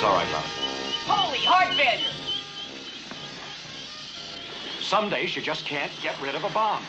It's all right, Lana. Holy heart failure! Some days you just can't get rid of a bomb.